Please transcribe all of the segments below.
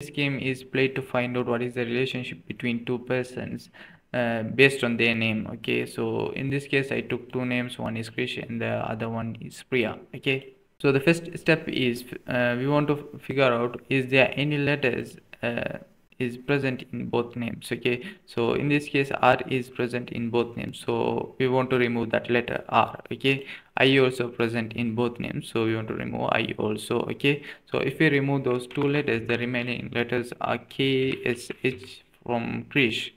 this game is played to find out what is the relationship between two persons uh, based on their name okay? So in this case i took two names. One is krish and the other one is priya okay? So the first step is uh, we want to figure out is there any letters uh, is present in both names okay? So in this case r is present in both names. So we want to remove that letter r okay i also present in both names so we want to remove i also okay? So if we remove those two letters the remaining letters are k s h from krish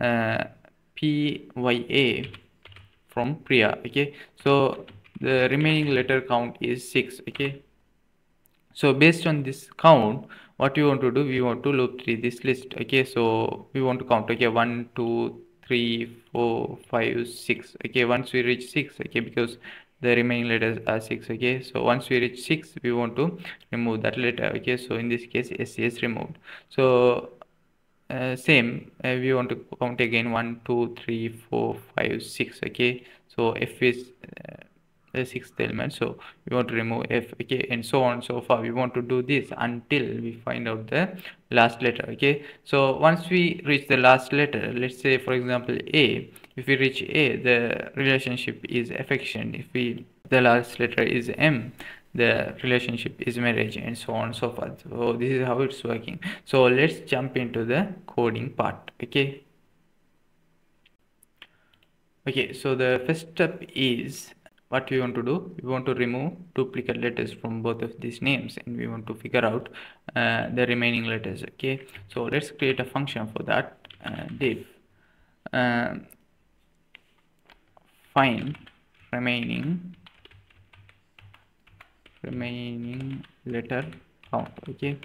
uh, p y a from priya okay? So the remaining letter count is 6 okay? So based on this count what we want to do we want to loop through this list okay? So we want to count okay? One two three four five six okay? Once we reach six okay? Because the remaining letters are six okay? So once we reach six we want to remove that letter okay? So in this case s is removed. So uh, same uh, we want to count again. One two three four five six okay? So f is uh, the sixth element. So we want to remove f okay and so on so far. We want to do this until we find out the last letter okay? So once we reach the last letter let's say for example a if we reach a the relationship is affection. If we the last letter is m the relationship is marriage and so on and so forth. So this is how it's working. So let's jump into the coding part okay? Okay so the first step is what we want to do we want to remove duplicate letters from both of these names and we want to figure out uh, the remaining letters okay? So let's create a function for that uh, div uh, find remaining remaining letter count okay?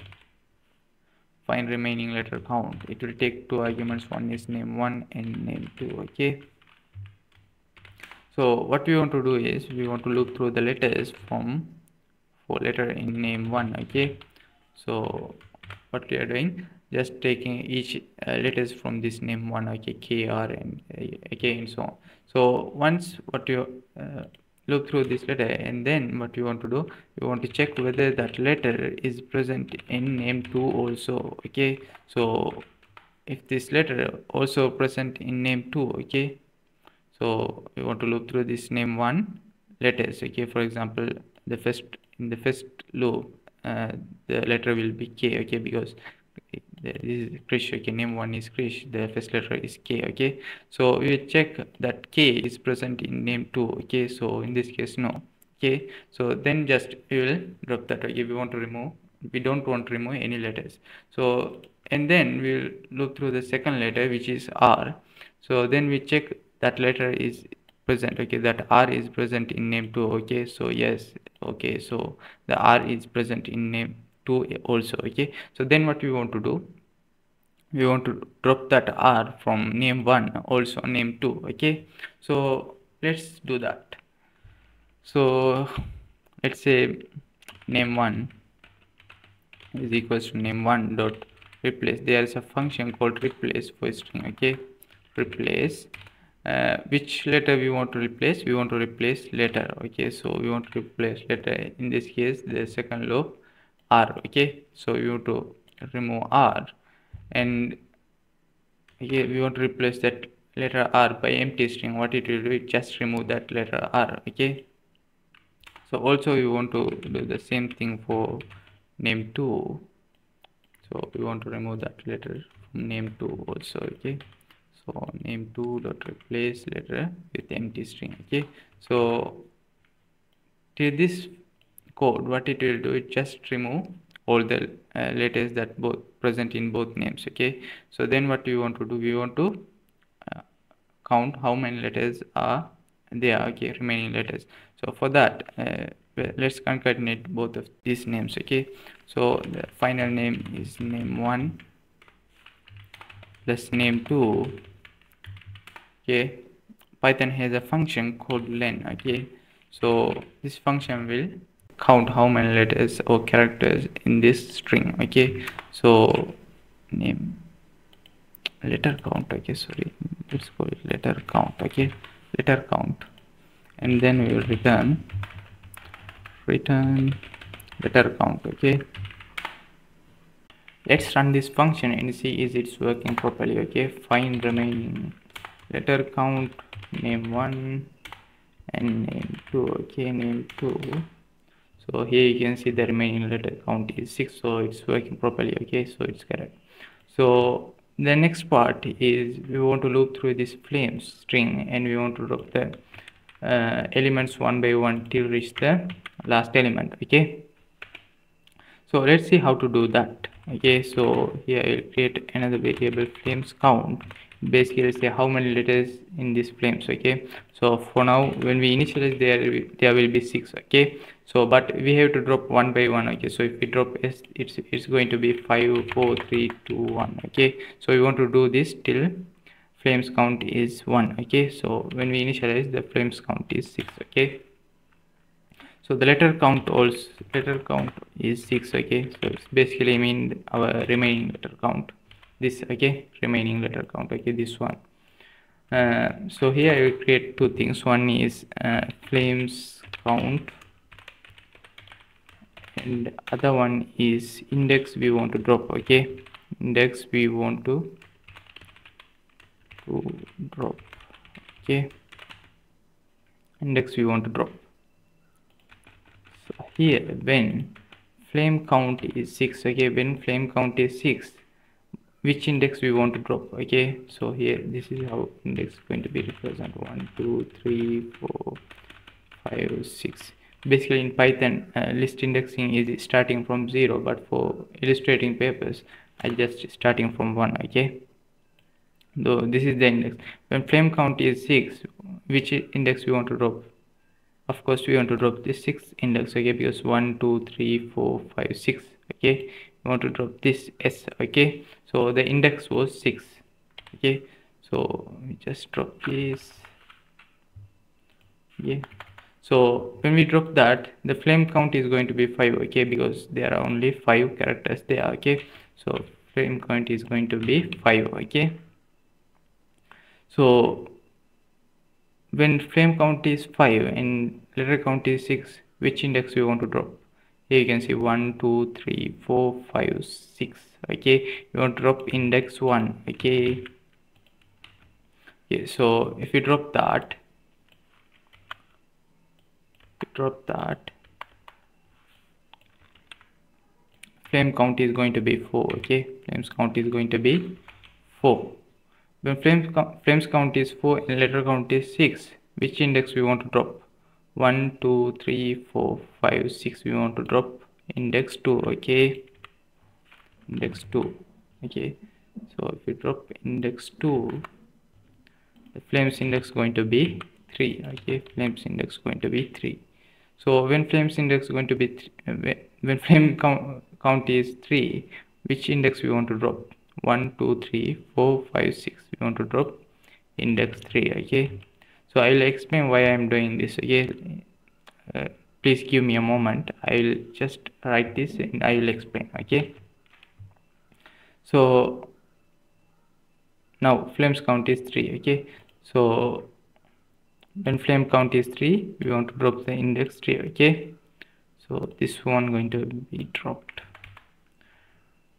Find remaining letter count. It will take two arguments. One is name one and name two okay so what we want to do is we want to look through the letters from for letter in name one okay? So what we are doing just taking each uh, letters from this name one okay k r and uh, okay and so on. So once what you uh, look through this letter and then what you want to do you want to check whether that letter is present in name 2 also okay? So if this letter also present in name 2 okay so we want to loop through this name one. Letters okay for example the first in the first loop uh, the letter will be k okay because this is krish okay name one is krish the first letter is k okay. So we check that k is present in name two okay. So in this case no okay so then just we will drop that okay we want to remove we don't want to remove any letters. So and then we'll look through the second letter which is r. So then we check that letter is present okay that r is present in name 2 okay so yes okay so the r is present in name 2 also okay. So then what we want to do? We want to drop that r from name 1 also name 2 okay. So let's do that. So let's say name 1 is equals to name 1 dot replace. There is a function called replace for string okay. Replace uh, which letter we want to replace? We want to replace letter okay? So we want to replace letter in this case the second loop r okay? So we want to remove r and here we want to replace that letter r by empty string. What it will do it just remove that letter r okay? So also we want to do the same thing for name 2 so we want to remove that letter from name 2 also okay so name 2 dot replace letter with empty string okay? So to this code what it will do it just remove all the uh, letters that both present in both names okay? So then what we want to do we want to uh, count how many letters are there okay remaining letters. So for that uh, let's concatenate both of these names okay? So the final name is name 1 plus name 2 okay? Python has a function called len okay? So this function will count how many letters or characters in this string okay? So name letter count okay? Sorry let's call it letter count okay? Letter count. And then we will return return letter count okay? Let's run this function and see is it's working properly okay? Find remaining letter count name 1 and name 2 okay name 2 so here you can see the remaining letter count is 6 so it's working properly okay so it's correct. So the next part is we want to loop through this flames string and we want to drop the uh, elements one by one till reach the last element okay. So let's see how to do that okay. So here i'll create another variable flames count basically say how many letters in these flames okay? So for now when we initialize there there will be six okay? So but we have to drop one by one okay? So if we drop s it's it's going to be five four three two one okay? So we want to do this till flames count is one okay? So when we initialize the flames count is six okay? So the letter count also letter count is 6 okay? So it's basically mean our remaining letter count this okay remaining letter count okay this one. Uh, so here I will create two things. One is uh, flames count and other one is index we want to drop okay? Index we want to to drop okay? Index we want to drop. So here when flame count is 6 okay when flame count is 6 which index we want to drop okay? So here this is how index is going to be represent. 1 2 3 4 5 6 basically in python uh, list indexing is starting from 0 but for illustrating papers i just starting from 1 okay? So this is the index. When flame count is 6 which index we want to drop? Of course we want to drop this six index okay? Because one two three four five six okay? We want to drop this s okay so the index was six. Okay. So we just drop this. Yeah so when we drop that the flame count is going to be five okay because there are only five characters there okay. So flame count is going to be five okay. So when flame count is 5 and letter count is 6 which index we want to drop here you can see 1 2 3 4 5 6 okay you want to drop index 1 okay? Okay so if you drop that you drop that flame count is going to be 4 okay? Flames count is going to be 4 when frames, frames count is 4 and letter count is 6 which index we want to drop 1 2 3 4 5 6 we want to drop index 2 okay? Index 2 okay? So if we drop index 2 the flames index going to be 3 okay? Flames index going to be 3 so when flames index going to be th when flame count, count is 3 which index we want to drop? 1 2 3 4 5 6 we want to drop index 3 okay so i will explain why i am doing this okay? Uh, please give me a moment. I will just write this and i will explain okay? So now flames count is 3 okay? So when flame count is 3 we want to drop the index 3 okay? So this one going to be dropped.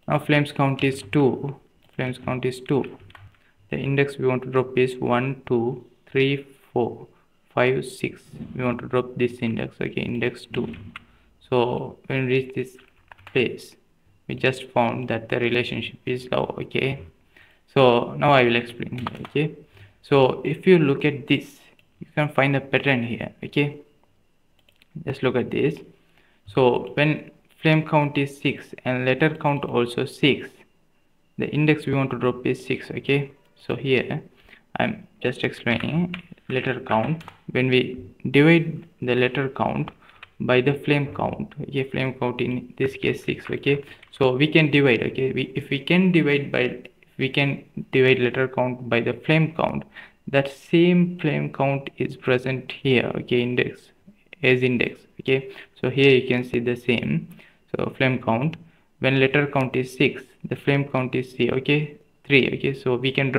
Now flames count is 2 flames count is 2 the index we want to drop is 1 2 3 4 5 6 we want to drop this index okay index 2 so when we reach this place we just found that the relationship is low okay. So now i will explain okay. So if you look at this you can find a pattern here okay. Just look at this. So when flame count is 6 and letter count also 6 the index we want to drop is 6 okay. So here i'm just explaining letter count. When we divide the letter count by the flame count okay flame count in this case 6 okay? So we can divide okay? We if we can divide by we can divide letter count by the flame count that same flame count is present here okay? Index as index okay? So here you can see the same. So flame count. When letter count is 6 the flame count is 3 okay? 3 okay? So we can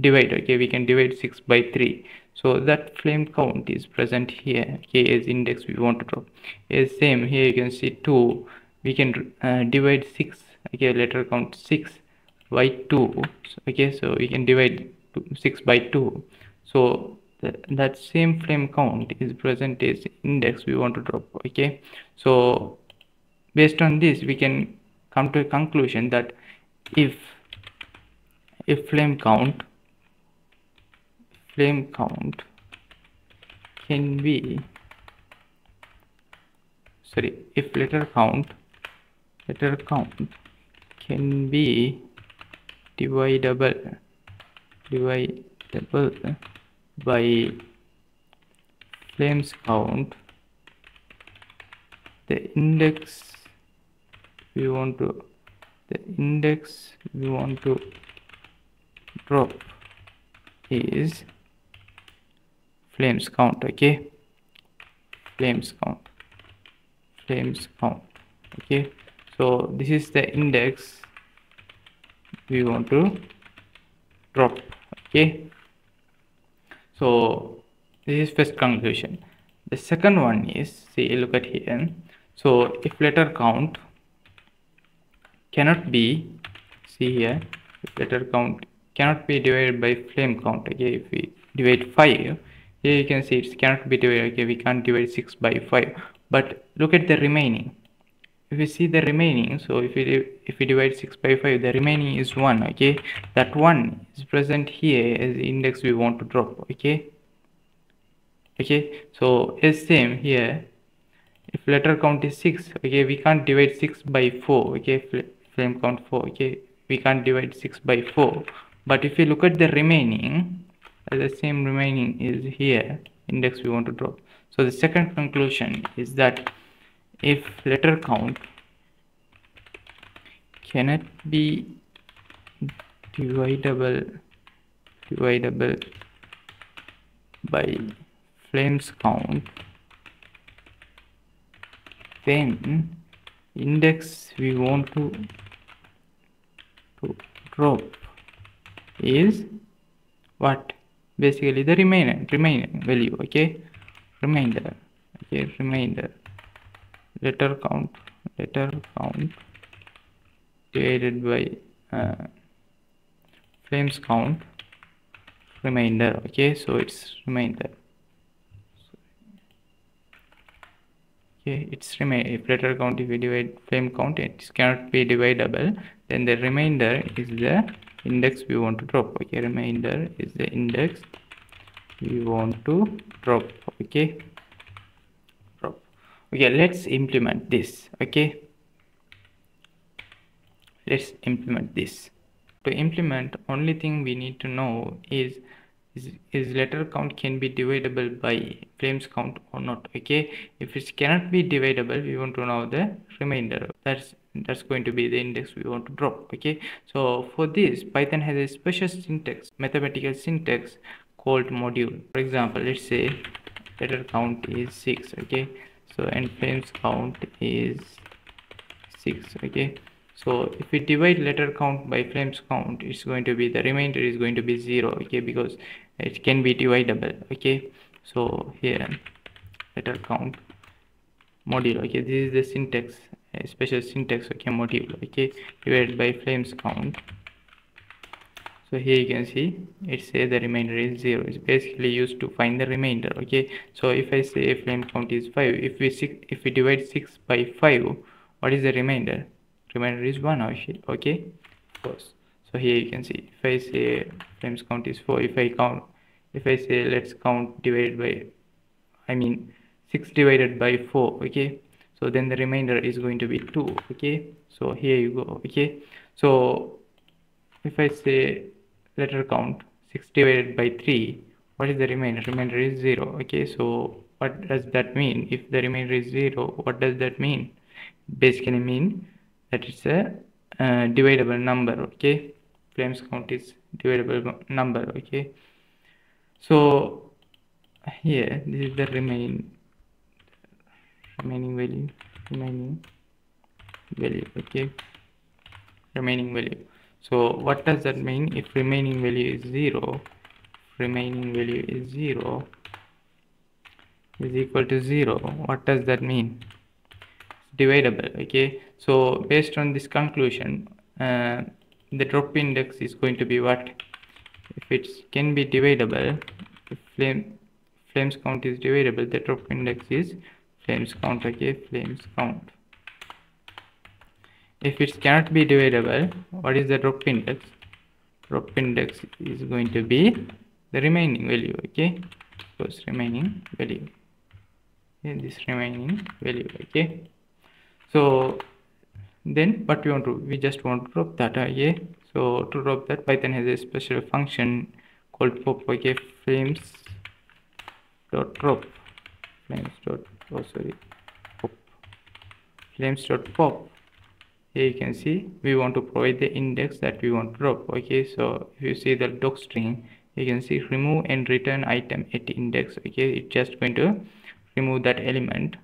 divide okay we can divide 6 by 3 so that flame count is present here. Okay as index we want to drop is same here you can see 2 we can uh, divide 6 okay letter count 6 by 2 okay so we can divide 6 by 2 so that same flame count is present as index we want to drop okay? So based on this we can come to a conclusion that if if flame count flame count can be sorry if letter count letter count can be divisible divisible by flames count. The index we want to the index we want to drop is flames count okay? Flames count. Flames count okay? So this is the index we want to drop okay? So this is first conclusion. The second one is see look at here. So if letter count cannot be see here if letter count cannot be divided by flame count okay? If we divide 5 here you can see it cannot be divided. Okay we can't divide 6 by 5 but look at the remaining. If we see the remaining so if we if we divide 6 by 5 the remaining is 1 okay? That 1 is present here as index we want to drop okay? Okay so same here if letter count is 6 okay we can't divide 6 by 4 okay? Frame count 4 okay? We can't divide 6 by 4 but if you look at the remaining the same remaining is here index we want to drop so the second conclusion is that if letter count cannot be divisible divisible by flames count then index we want to to drop is what basically the remaining remaining value okay? Remainder okay remainder letter count letter count divided by uh, flames count remainder okay? So it's remainder okay it's remain if letter count if we divide flame count it cannot be dividable then the remainder is the index we want to drop. Okay remainder is the index we want to drop. Okay drop. Okay let's implement this. Okay let's implement this. To implement only thing we need to know is is, is letter count can be divisible by flames count or not. Okay if it cannot be divisible we want to know the remainder. That's that's going to be the index we want to drop okay? So for this python has a special syntax mathematical syntax called module. For example let's say letter count is 6 okay? So and flames count is 6 okay? So if we divide letter count by frames count it's going to be the remainder is going to be 0 okay? Because it can be divisible okay? So here letter count module okay? This is the syntax special syntax okay module okay divided by flames count. So here you can see it says the remainder is 0 it's basically used to find the remainder okay. So if i say flame count is 5 if we six, if we divide 6 by 5 what is the remainder? Remainder is 1 okay of course. So here you can see if i say flames count is 4 if i count if i say let's count divided by i mean 6 divided by 4 okay so then the remainder is going to be 2 okay? So here you go okay? So if i say letter count 6 divided by 3 what is the remainder? Remainder is 0 okay? So what does that mean? If the remainder is 0 what does that mean? Basically mean that it's a uh, divisible number okay? Flames count is divisible number okay? So here this is the remain remaining value. Remaining value okay. Remaining value. So what does that mean? If remaining value is 0 remaining value is 0 is equal to 0 what does that mean? Dividable okay. So based on this conclusion uh, the drop index is going to be what? If it can be divisible if flame flames count is divisible the drop index is flames count okay? Flames count. If it cannot be divisible what is the drop index? Drop index is going to be the remaining value okay? Because remaining value. This remaining value okay? So then what we want to we just want to drop that okay? So to drop that python has a special function called pop okay? Frames dot drop. Flames dot oh sorry. Pop. Here you can see we want to provide the index that we want to drop. Okay so if you see the doc string you can see remove and return item at index. Okay it's just going to remove that element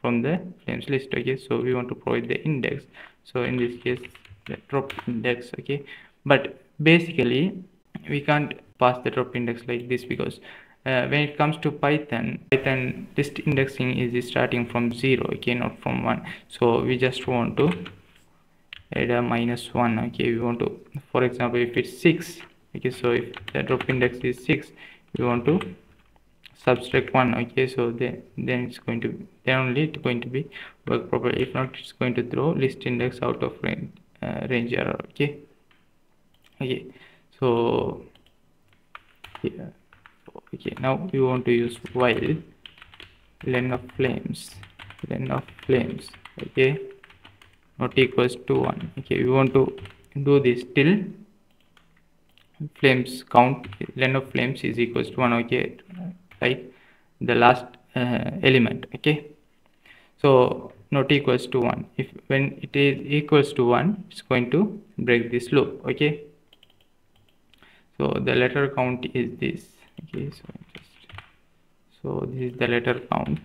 from the flames list. Okay so we want to provide the index. So in this case the drop index. Okay but basically we can't pass the drop index like this because uh, when it comes to python python list indexing is starting from zero okay not from one. So we just want to add a minus one okay. We want to for example if it's six okay so if the drop index is six we want to subtract one okay. So then then it's going to then only it's going to be work properly if not it's going to throw list index out of range uh, range error okay. Okay so yeah okay now we want to use while. Len of flames. Len of flames. Okay. Not equals to 1 okay we want to do this till flames count. Len of flames is equals to 1 okay right? The last uh, element. Okay. So not equals to 1 if when it is equals to 1 it's going to break this loop. Okay. So the letter count is this okay so just so this is the letter count.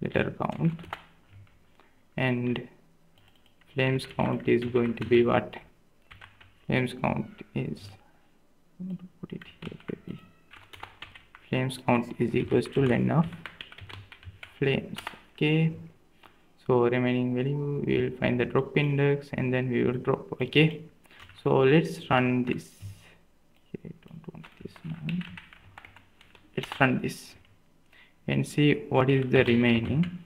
Letter count. And flames count is going to be what? Flames count is put it here maybe flames count is equals to len of flames okay? So remaining value we will find the drop index and then we will drop okay? So let's run this okay, don't want this now let's run this and see what is the remaining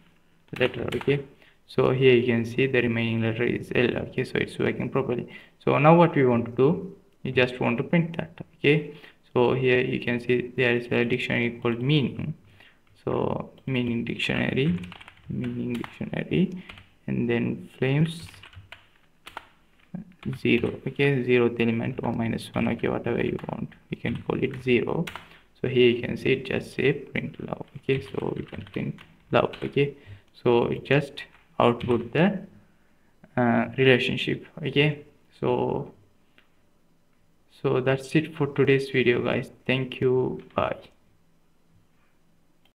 letter okay? So here you can see the remaining letter is L okay? So it's working properly. So now what we want to do you just want to print that okay? So here you can see there is a dictionary called meaning. So meaning dictionary meaning dictionary and then flames zero okay? Zeroth element or minus one okay? Whatever you want. You can call it zero so here you can see just say print love okay? So we can print love okay? So it just output the uh, relationship okay? So so that's it for today's video guys. Thank you. Bye